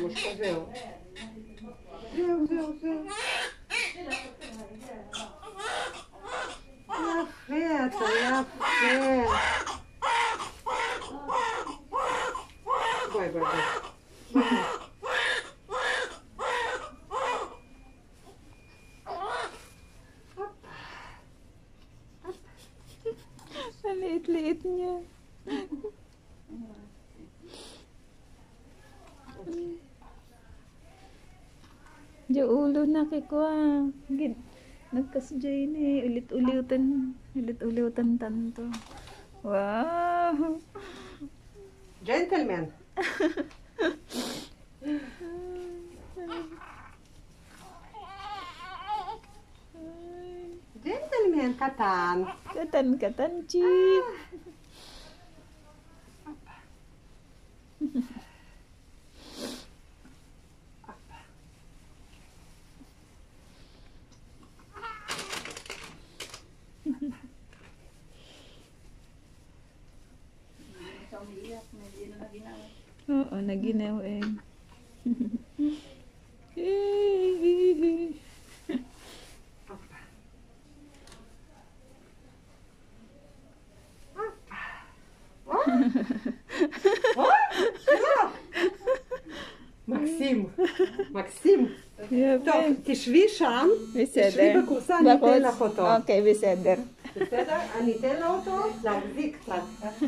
jongens, dat wil. Zo, zo, zo. Ja, verder, ja, verder. Bye, bye, bye. Лет. Diyo ulo na kikuha. Gid. Nagkasjay ni. Eh. Ulit-ulitan. Ulit-ulitan tanto. Wow. Gentleman. Gentleman, katan. Katan, katan, chief. Ah. קטן. Katan-katan chik. Oo, naginaw eh. מקסים, מקסים. טוב, תשבי שם. תשבי בכורסה, אני אתן בחוץ? לך אותו. אוקיי, בסדר. בסדר? אני אתן לו אותו להחזיק קצת.